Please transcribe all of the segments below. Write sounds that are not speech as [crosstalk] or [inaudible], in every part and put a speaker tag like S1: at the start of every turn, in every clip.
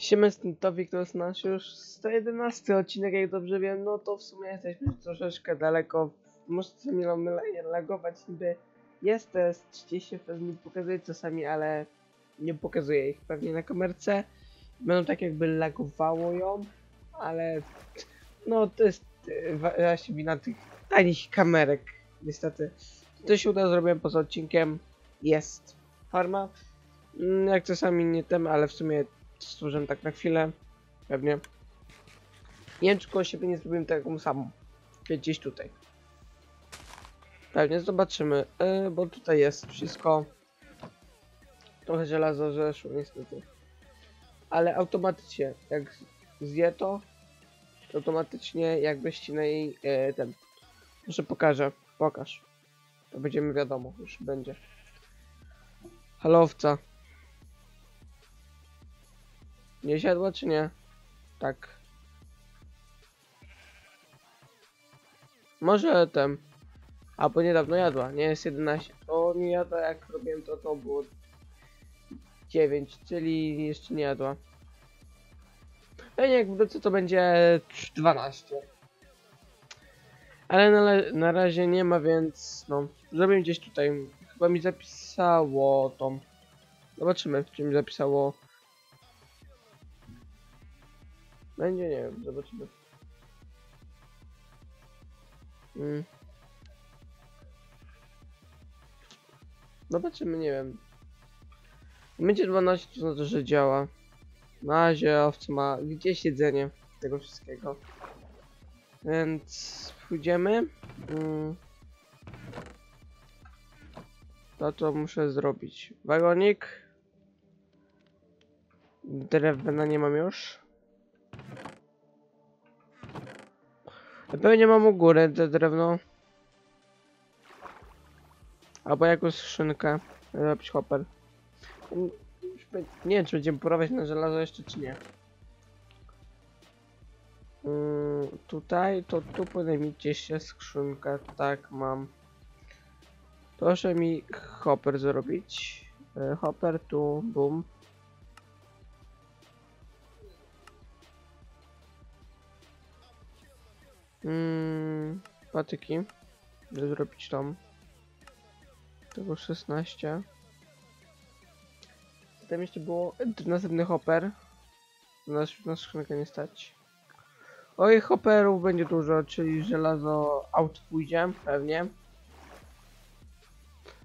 S1: Siemy Stintowi, to jest nasz już 111 odcinek, jak dobrze wiem, no to w sumie jesteśmy troszeczkę daleko. Muszę mi lagować niby jest test 30 FPS mi pokazuje czasami, ale nie pokazuje ich pewnie na kamerce. Będą tak jakby lagowało ją, ale no to jest e, właśnie wina tych tanich kamerek, niestety. To się uda, zrobiłem poza odcinkiem, jest farma. Mm, Jak czasami nie tem, ale w sumie stworzyłem tak na chwilę, pewnie. Nie wiem, czy koło siebie nie zrobiłem taką samą, gdzieś tutaj. Pewnie zobaczymy, yy, bo tutaj jest wszystko. Trochę żelazo zeszło niestety. Ale automatycznie, jak zje to, to automatycznie jakby ścina jej yy, ten. Może pokażę, pokaż. To będziemy wiadomo, już będzie. Halowca. Nie siadła czy nie? Tak. Może ten. A bo niedawno jadła, nie jest 11. To nie jadła jak robiłem to, to było 9, czyli jeszcze nie jadła. Pewnie jak wrócę to będzie 12. Ale na, na razie nie ma, więc no. Zrobię gdzieś tutaj. Chyba mi zapisało to. Zobaczymy, czy mi zapisało. Będzie, nie wiem, zobaczymy. Mm. Zobaczymy, nie wiem. Będzie 12, to znaczy, że działa. Na razie owca ma gdzieś jedzenie tego wszystkiego. Więc pójdziemy. Mm. To co muszę zrobić? Wagonik. Drewna nie mam już. Pewnie mam u góry te drewno. Albo jakąś skrzynkę. Zrobić hopper. Nie wiem, czy będziemy porować na żelazo jeszcze, czy nie. Mm, tutaj, to tu gdzieś jest skrzynka. Tak, mam. Proszę mi hopper zrobić. E, Hopper tu, boom. Mm, patyki. Żeby zrobić tam. Tego 16. Zatem jeszcze było następny hopper. Nas na skrzynkę nie stać. Oj, hopperów będzie dużo, czyli żelazo out pójdzie, pewnie.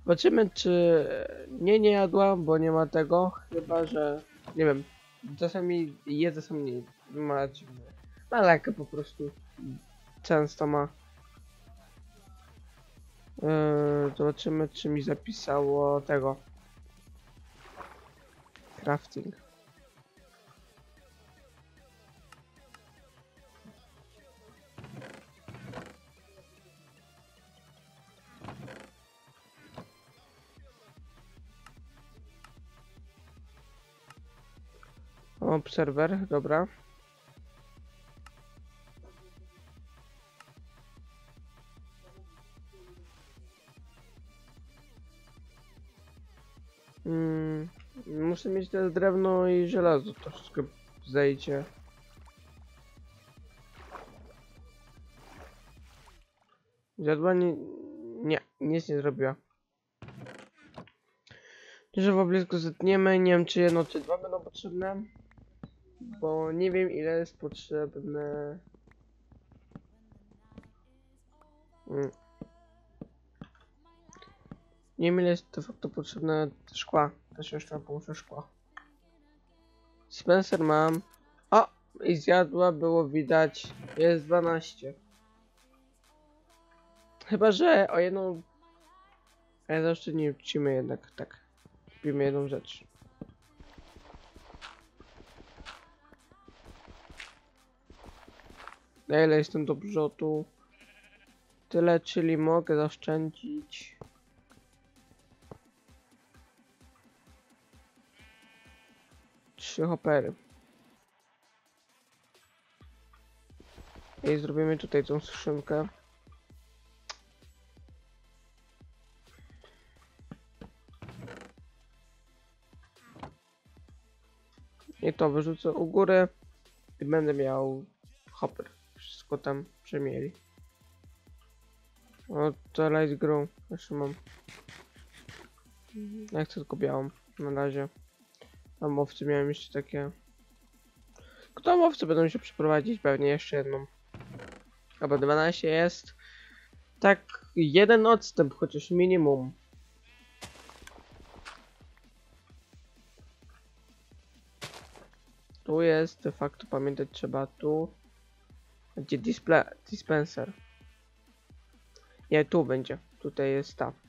S1: Zobaczymy, czy nie, nie jadła, bo nie ma tego. Chyba, że nie wiem. Czasami je, czasami nie. Ma dziwne. Ma lekę po prostu. Często ma. Yy, zobaczymy, czy mi zapisało tego. Crafting. Obserwer, dobra. Mieć teraz drewno i żelazo, to wszystko zejdzie. Zjadła nie... Nie, nic nie zrobiła. Drzewo blisko zetniemy, nie wiem czy jedno czy dwa będą potrzebne. Bo nie wiem ile jest potrzebne. Mm. Nie wiem ile jest de facto potrzebne szkła. Też jeszcze pomuszę szkła. Spencer mam. O! I zjadła, było widać. Jest 12. Chyba, że o jedną... Ale zawsze nie ucimy jednak, tak. Kupimy jedną rzecz. Na ile jestem do brzotu? Tyle, czyli mogę zaoszczędzić. Trzy hopery. I zrobimy tutaj tą skrzynkę. I to wyrzucę u góry i będę miał hopper. Wszystko tam przemieli. O, to light grow. Jeszcze mam. Ja chcę tylko białą. Na razie. Tam owce miałem jeszcze takie. Kto owce będą się przeprowadzić? Pewnie jeszcze jedną. Albo 12 jest. Tak, jeden odstęp, chociaż minimum. Tu jest, de facto pamiętać trzeba tu. Gdzie display, dispenser. Nie, tu będzie. Tutaj jest ta.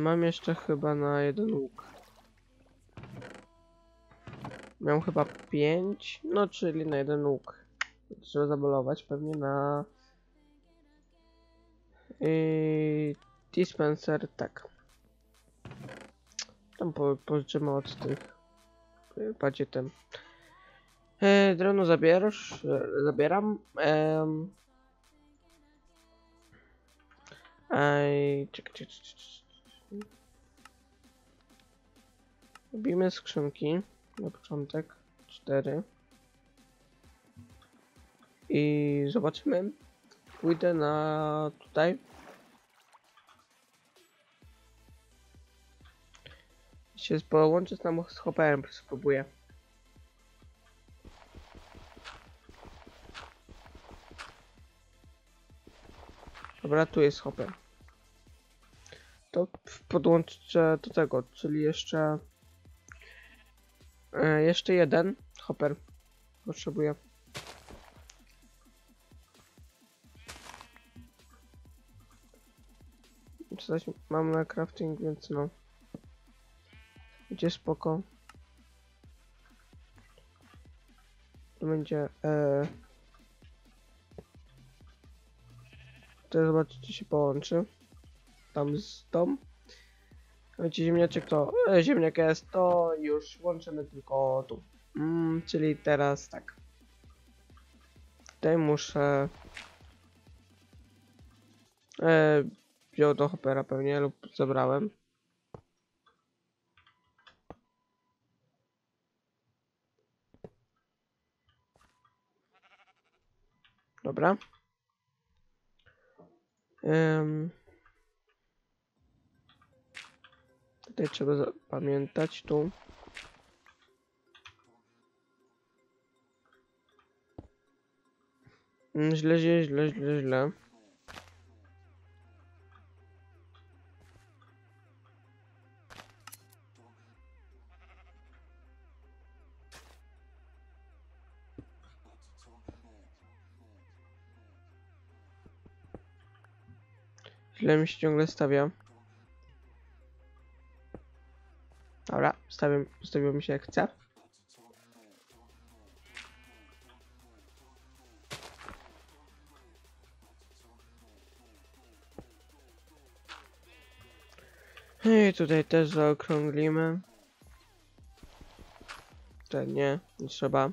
S1: Mam jeszcze chyba na jeden łuk. Miałem chyba 5, no czyli na jeden łuk. Trzeba zabolować pewnie na... Yy, dispenser, tak. Tam po, pożyczymy od tych yy, budżetem. E, drewno zabierasz, e, zabieram. em. Ej, czekaj, czekaj, czekaj. Robimy skrzynki na początek. Cztery. I zobaczymy. Pójdę na tutaj. Się połączę tam z hopperem, spróbuję. Dobra, tu jest. To podłączę do tego, czyli jeszcze... E, jeszcze jeden hopper potrzebuję. Coś mam na crafting, więc no. Gdzie spoko. To będzie... E, to zobaczyć, czy się połączy. Tam z tą. Wiecie, ziemniaczek to... E, ziemniak jest, to już łączymy tylko tu. Mm, czyli teraz tak. Tutaj muszę... E, wziął do hopera pewnie lub zabrałem. Dobra. Em, tutaj trzeba zapamiętać tu. Mm, Źle, źle, źle, źle, źle. Źle mi się ciągle stawia. Dobra, stawiam, ustawiło się jak chcę. I tutaj też zaokrąglimy. Tutaj nie, nie trzeba.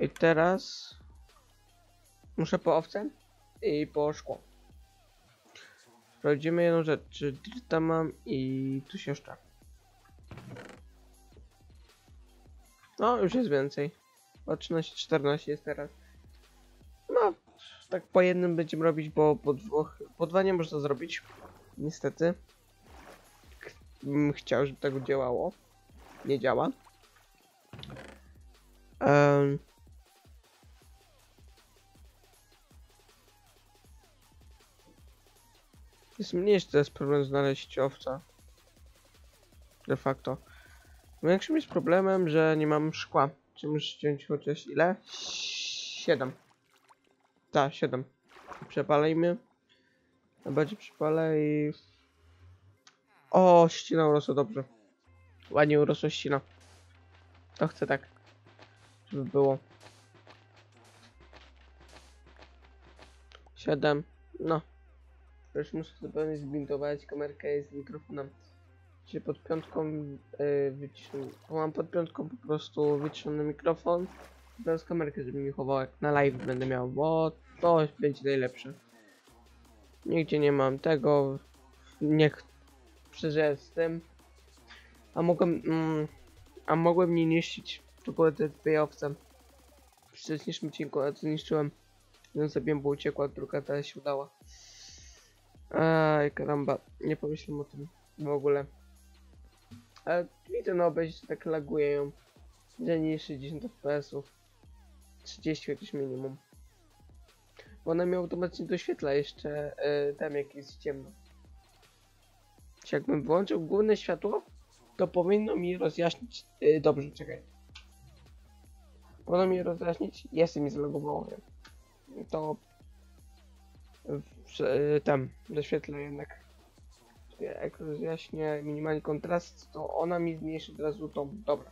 S1: I teraz muszę po owce i po szkło. Sprawdzimy jedną rzecz, czy dirta mam i coś jeszcze. No, już jest więcej. O 13, 14 jest teraz. No, tak po jednym będziemy robić, bo po dwóch, po dwa nie można zrobić. Niestety. Chciał, żeby tak działało. Nie działa. Em, Jest mniejszy to jest problem znaleźć owca. De facto. Większym jest problemem, że nie mam szkła. Czy muszę ściąć chociaż ile? Siedem. Tak, siedem. Przepalejmy. Najbardziej przypalę i... O, ścina urosła dobrze. Ładnie urosła ścina. To chcę tak. Żeby było. Siedem. No. Już muszę zupełnie zbindować kamerkę z mikrofonem. Pod piątką yy, mam pod piątką po prostu wyciszony mikrofon. Teraz kamerkę, żeby mi chował jak na live będę miał, bo to będzie najlepsze. Nigdzie nie mam tego. Niech przeżyję z tym. A mogłem. Mm, a mogłem nie niszczyć dwie owce. W wcześniejszym odcinku, ale to zniszczyłem. Jeden sobie bo uciekła, druga teraz się udała. Aj, karamba. Nie pomyślałem o tym w ogóle. Ale widzę na obejście, że tak laguje ją. Że nie 60 fps-ów. 30 jakieś minimum. Bo ona mi automatycznie doświetla jeszcze y, tam jak jest ciemno. Czy jakbym włączył główne światło, to powinno mi rozjaśnić. y, dobrze, czekaj. Powinno mi rozjaśnić. Jest mi zalogowało. nie? To w, y, tam doświetlę jednak. Jak rozjaśnię minimalny kontrast, to ona mi zmniejszy od razu tą. Dobra.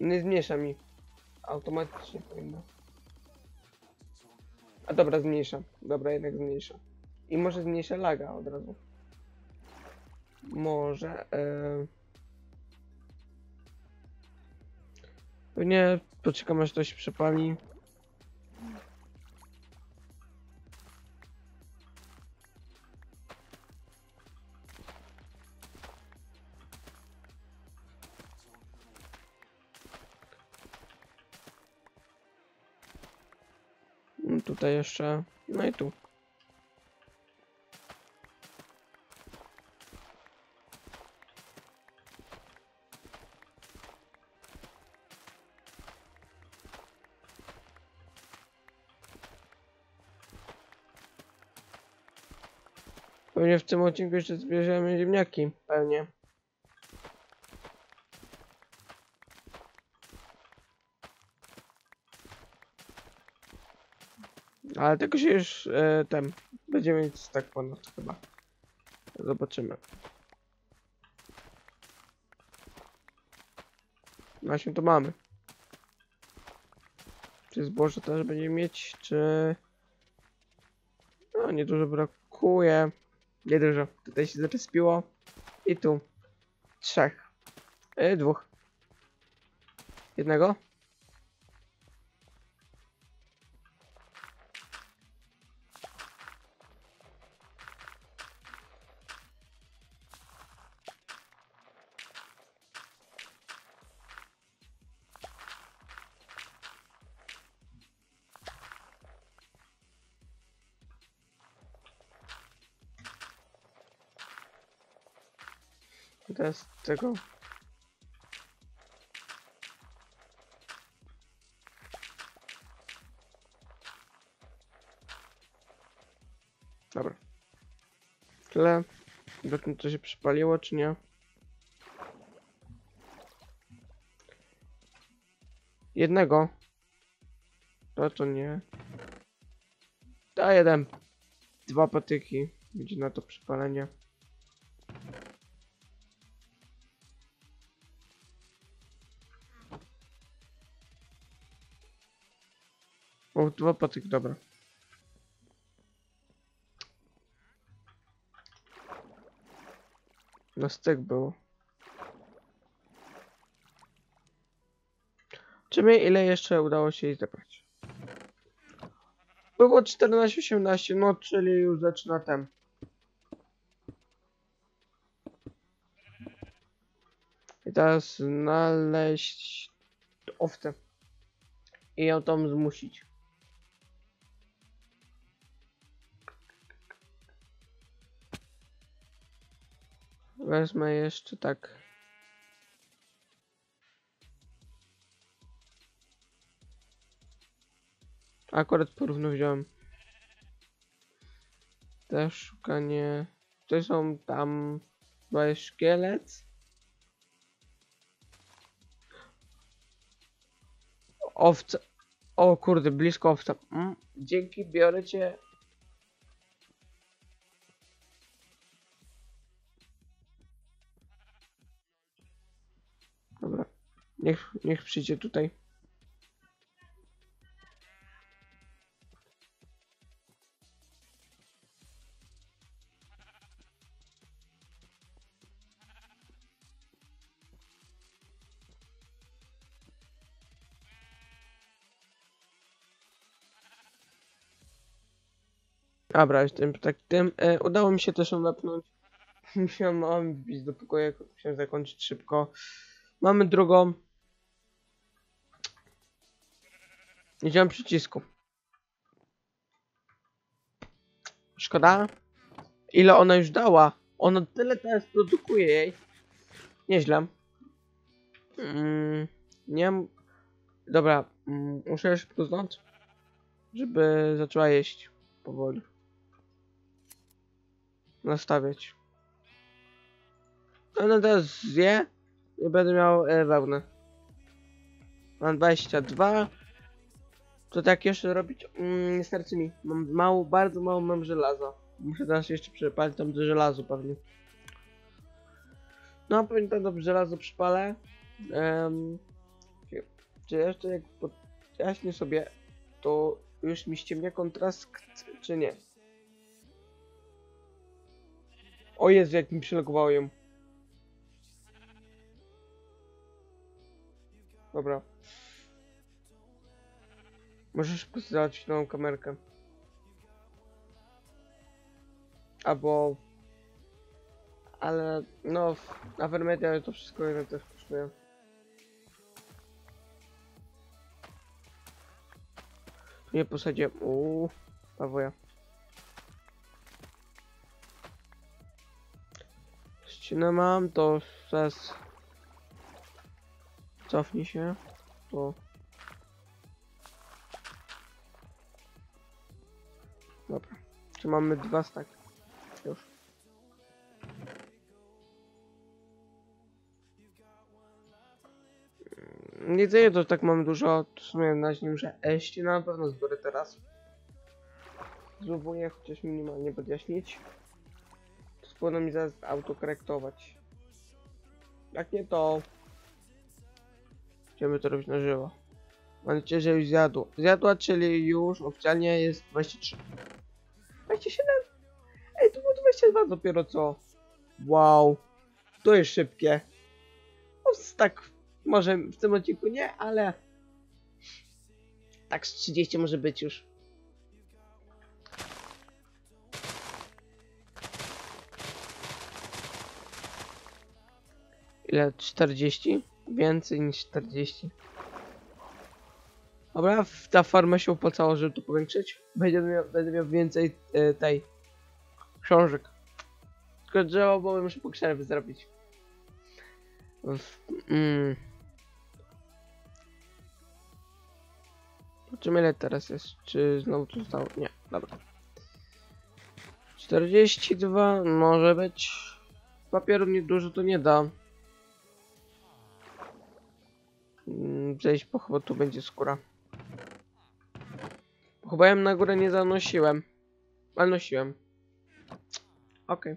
S1: Nie zmniejsza mi. Automatycznie powinno. A dobra, zmniejsza. Dobra, jednak zmniejsza. I może zmniejsza laga od razu. Może. Yy... Pewnie poczekam aż to się przepali. Tutaj jeszcze. No i tu. Pewnie w tym odcinku jeszcze zbierzemy ziemniaki. Pewnie. Ale tego się już e, ten będziemy mieć tak ponad chyba. Zobaczymy. Właśnie to mamy. Czy zboże też będziemy mieć, czy... No, niedużo brakuje. Niedużo. Tutaj się zaczepiło. I tu. Trzech. E, dwóch. Jednego? Tego. Dobra. Tyle. Zobaczmy, co się przypaliło, czy nie. Jednego. To to nie. Da jeden. Dwa patyki. Będzie na to przypalenie. Dwa patyki, dobra. Na styk było. Czy mnie ile jeszcze udało się jej zebrać? Było 14-18, no czyli już zaczyna ten. I teraz znaleźć owce. I ją tam zmusić. Wezmę jeszcze tak. Akurat porówno wziąłem. Też szukanie. To są tam. Chyba jest szkielet. Owca. O kurde, blisko owca. Mm, dzięki, biorę cię. Niech, niech przyjdzie tutaj. Dobra, jestem tak tym. E, udało mi się też ją napnąć. [laughs] Musiałem wbić do pokoju, musiałem zakończyć szybko. Mamy drugą. Nie wziąłem przycisku. Szkoda. Ile ona już dała? Ona tyle teraz produkuje jej. Nieźle. Mm, nie mam... Dobra, mm, muszę szybko zdąć, żeby zaczęła jeść powoli. Nastawiać. Ona teraz zje i będę miał e, wełnę. Mam 22. Co tak jeszcze robić? Mm, nie starczy mi. Mam mało, bardzo mało mam żelaza. Muszę teraz jeszcze przypalić tam do żelazu pewnie. No, pewnie tam do żelazo przypalę. Um, czy jeszcze jak podjaśnię sobie, to już mi ściemnia kontrast, czy nie? O Jezu, jak mi przylogowało ją. Dobra. Możesz szybko załatwić nową kamerkę. Albo... Ale no, na Vermedia to wszystko jednak też kosztuje. Tu nie posadzie. Uuu, pawoja. Ścinę mam, to teraz cofnij się. To. Czy mamy dwa staki? Już. Mm, Jedzenie to tak mam dużo, w sumie na nie muszę eść, na pewno zbiorę teraz. Spróbuję chociaż minimalnie podjaśnić. To powinno mi zaraz autokorektować. Jak nie to... Będziemy to robić na żywo. Mam nadzieję, że już zjadło. Zjadła, czyli już oficjalnie jest 23. 27? Ej, to było 22 dopiero co. Wow. To jest szybkie. No, tak może w tym odcinku nie, ale tak z 30 może być już. Ile? 40? Więcej niż 40. Dobra, ta farma się opłacało, żeby to powiększyć. Będę miał, będę miał więcej e, tej książek. Tylko drzewo, bo muszę po zrobić. W, mm. Zobaczymy ile teraz jest. Czy znowu tu zostało? Nie, dobra. 42 może być. Papieru nie dużo to nie da. Mm, Zejść po chyba tu będzie skóra. Chyba ją na górę nie zanosiłem. Ale nosiłem. Okej.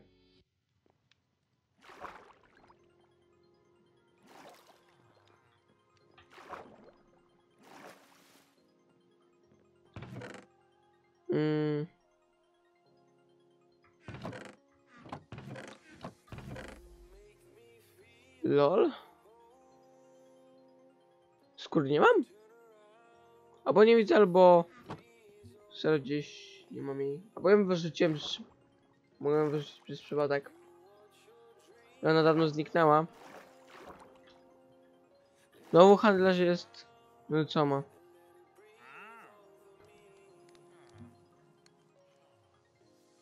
S1: Mm. Lol. Skóry nie mam? Albo nie widzę, albo... Serio gdzieś nie mam jej. Albo ją wyrzuciłem. Mogłem wyrzucić przez przypadek. Ona dawno zniknęła. No u handlarzy jest... No co ma?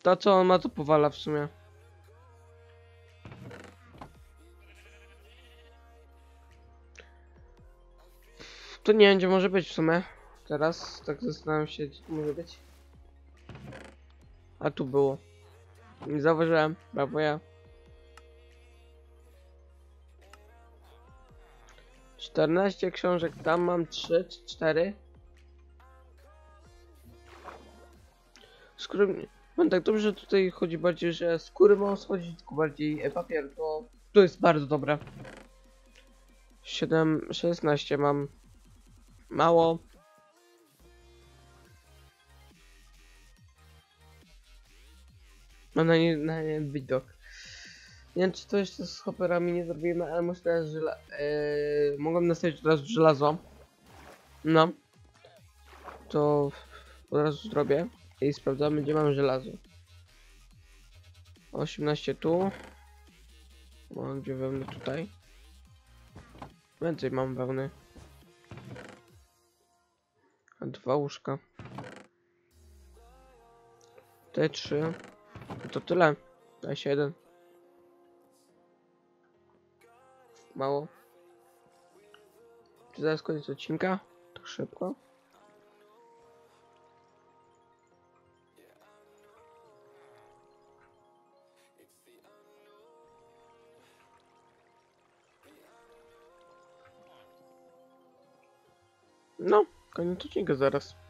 S1: To co on ma to powala w sumie. To nie gdzie może być w sumie. Teraz tak zastanawiam się gdzie to może być. A tu było. Nie zauważyłem. Brawo ja. 14 książek, tam mam 3 czy 4. Skóry... Mam tak dobrze, tutaj chodzi bardziej, że skóry mogą schodzić, tylko bardziej e, papier, to, to jest bardzo dobre. 7, 16 mam. Mało. Mam na nie, na nie widok. Nie wiem, czy to jeszcze z hopperami nie zrobimy, ale muszę teraz żela... Yy, mogłem nastawić teraz żelazo. No. To od razu zrobię. I sprawdzamy gdzie mam żelazo. 18 tu. Mam gdzie wełny tutaj. Więcej mam wełny. A dwa łóżka. Te trzy. To tyle. Daj się jeden. Mało. Czy zaraz koniec odcinka? Tak szybko. No, koniec odcinka zaraz.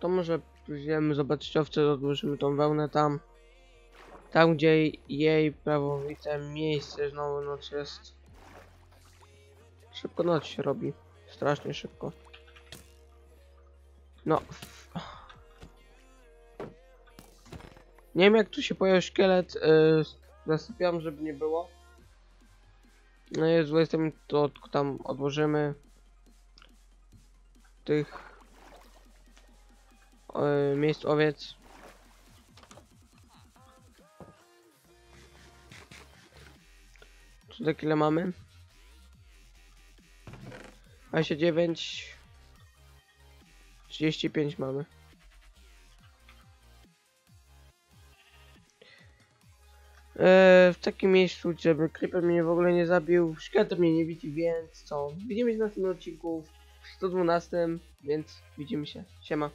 S1: To może pójdziemy zobaczyć owce, odłożymy tą wełnę tam. Tam, gdzie jej prawowite miejsce znowu noc jest. Szybko noc się robi. Strasznie szybko. No. Nie wiem jak tu się pojawił szkielet. Yy, zasypiam, żeby nie było. No jest 20 minut, to tam odłożymy tych miejsc owiec. Tutaj ile mamy? 29 35 mamy. Eee, w takim miejscu, żeby creeper mnie w ogóle nie zabił, szkielet mnie nie widzi, więc co? Widzimy się na następnym odcinku w 112, więc widzimy się. Siema.